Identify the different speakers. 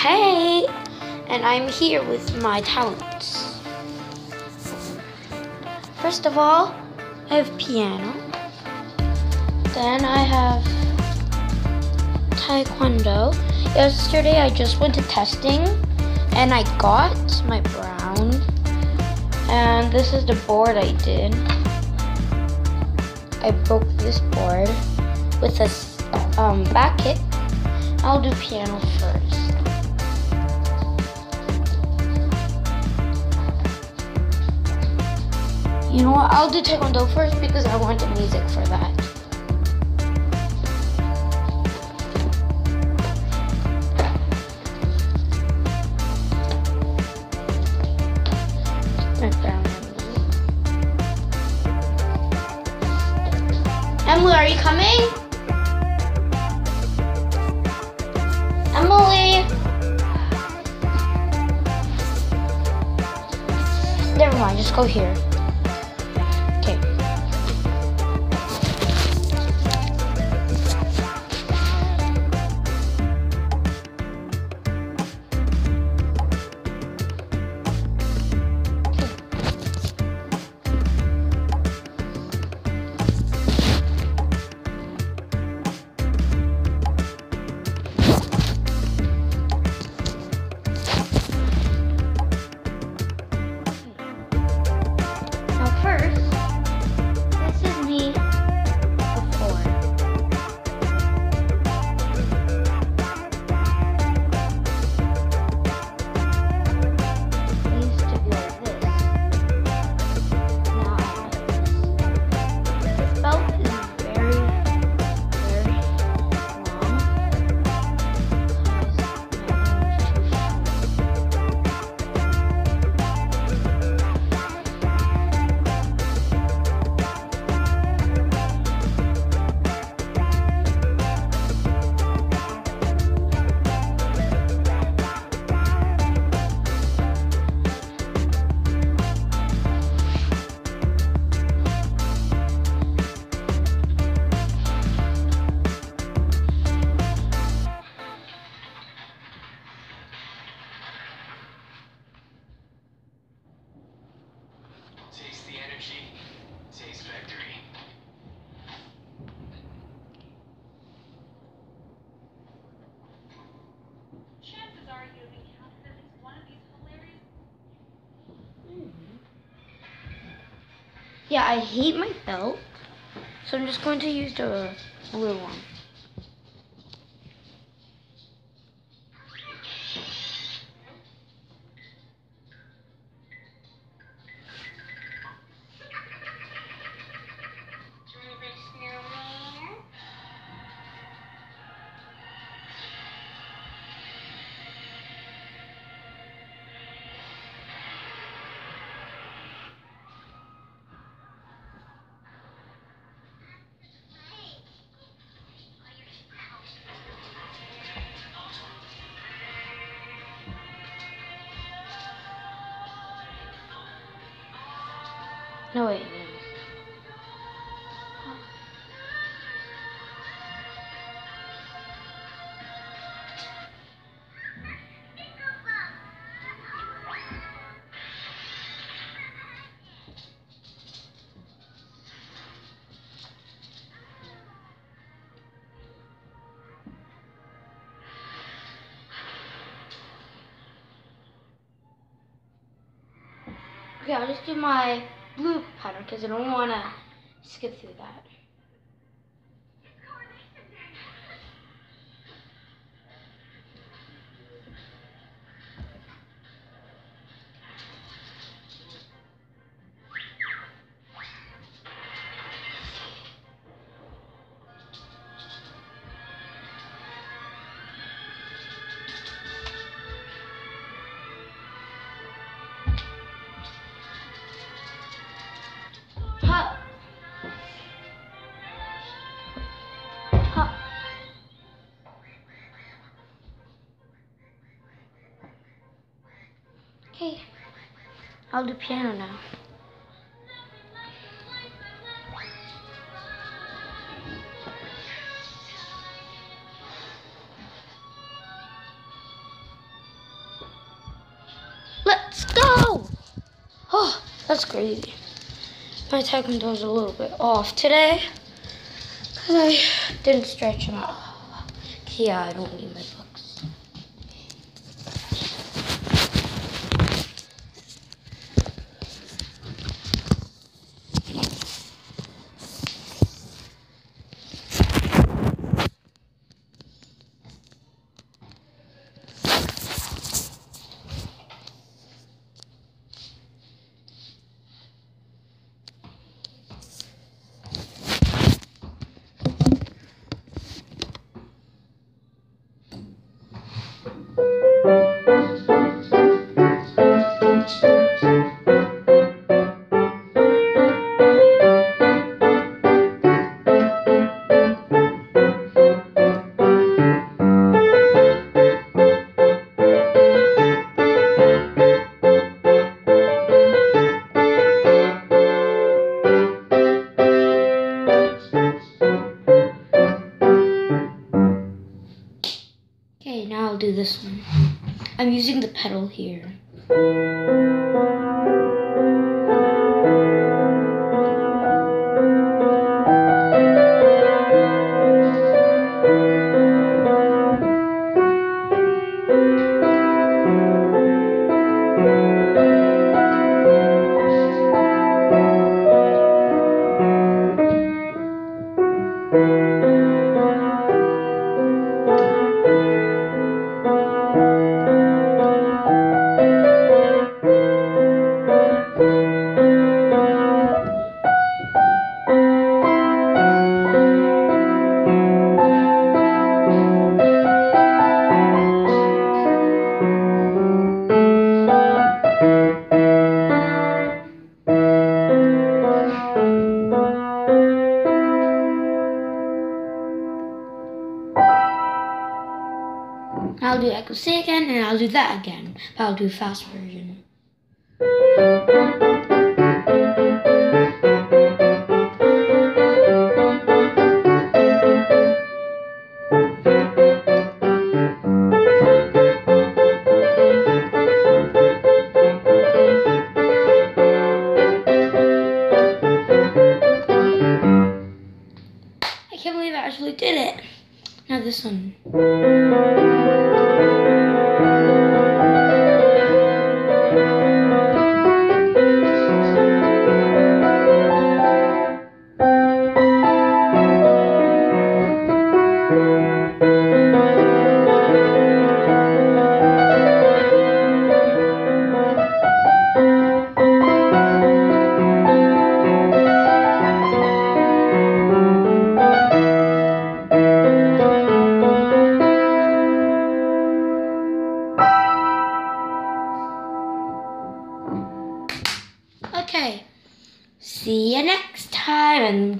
Speaker 1: Hey, and I'm here with my talents. First of all, I have piano. Then I have taekwondo. Yesterday I just went to testing and I got my brown. And this is the board I did. I broke this board with a um, back kick. I'll do piano first. You know what? I'll do Taekwondo first because I want the music for that. Emily, are you coming? Emily! Never mind, just go here. Yeah, I hate my belt, so I'm just going to use the blue one. No, wait. Okay, I'll just do my blue pattern because I don't want to skip through that. Hey, I'll do piano now. Let's go! Oh, that's crazy. My taekwondo is a little bit off today because I didn't stretch enough. Yeah, I don't need my books. I'll do Echo C again, and I'll do that again. But I'll do fast version. I can't believe I actually did it. Now this one.